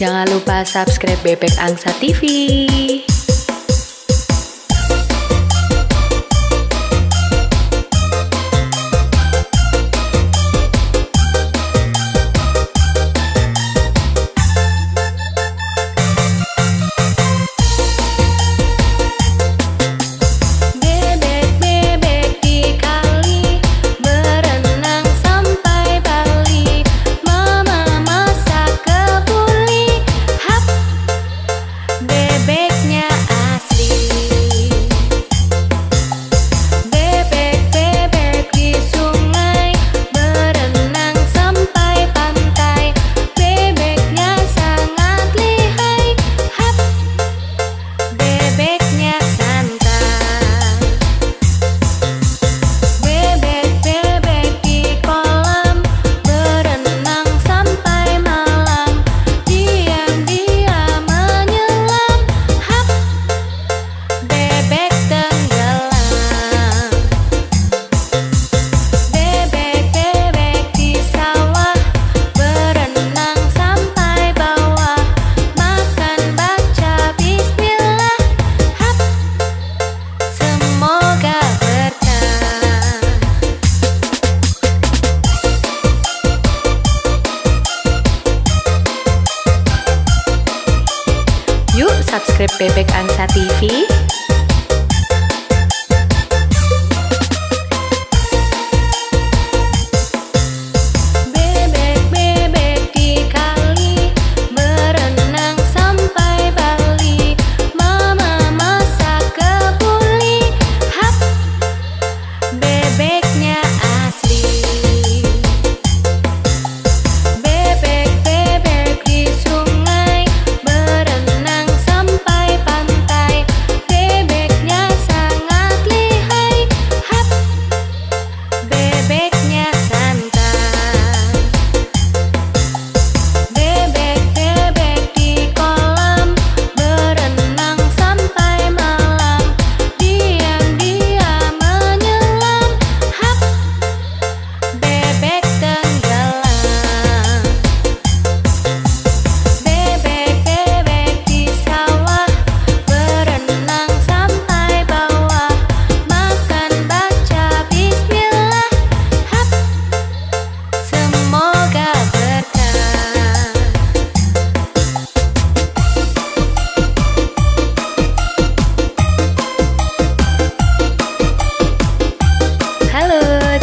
Jangan lupa subscribe Bebek Angsa TV. Bebek Angsa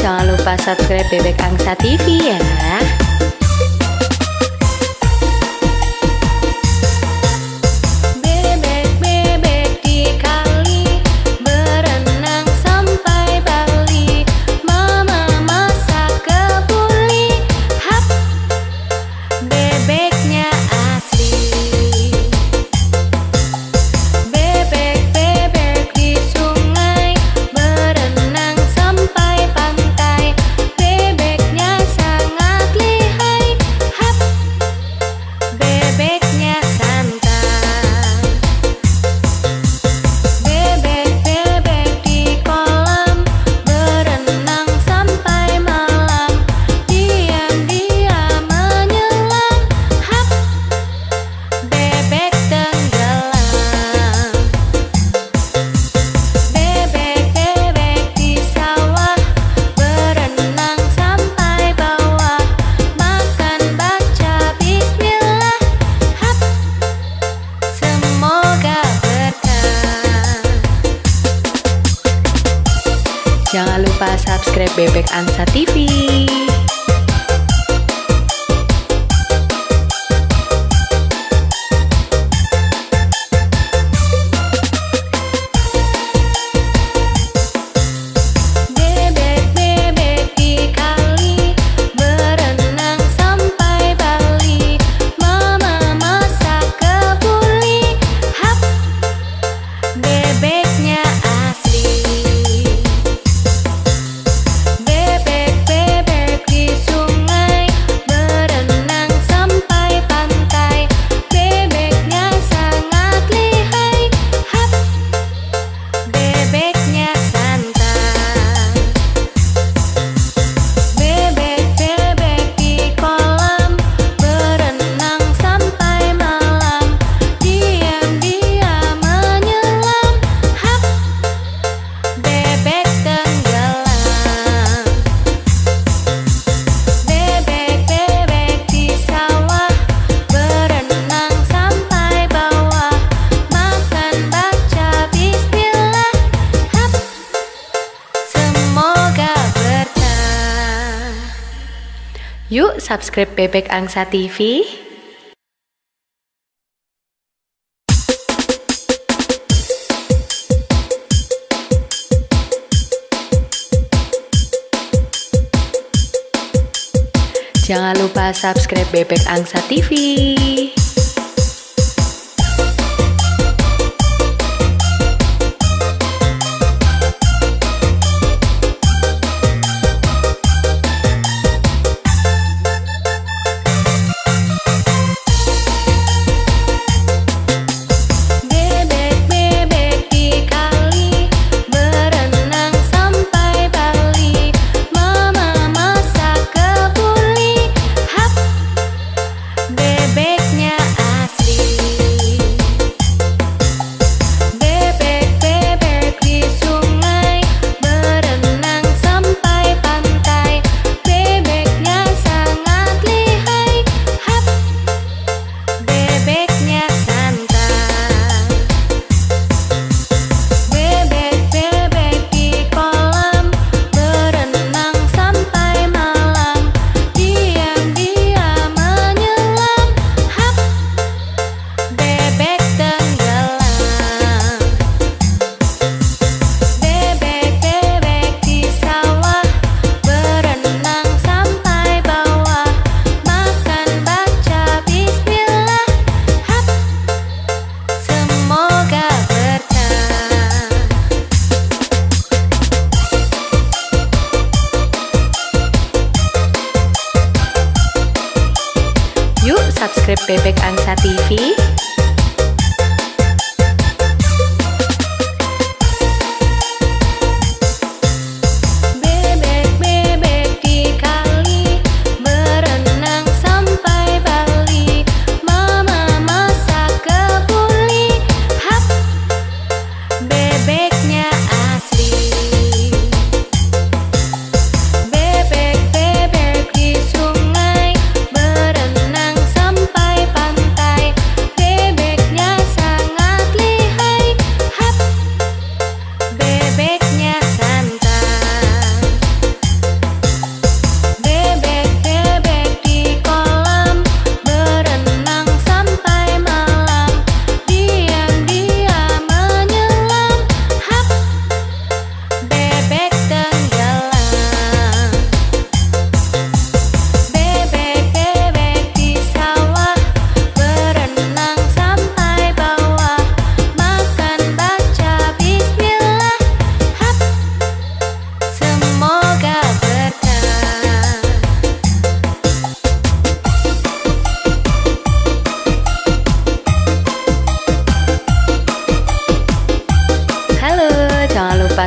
lupa subscribe Bebek Angsa TV ya. Subscribe Bebek Angsa TV. Yuk subscribe Bebek Angsa TV. Jangan lupa subscribe Bebek Angsa TV. Subscribe Bebek Angsa TV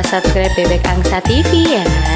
subscribe Bebek Angsa TV ya.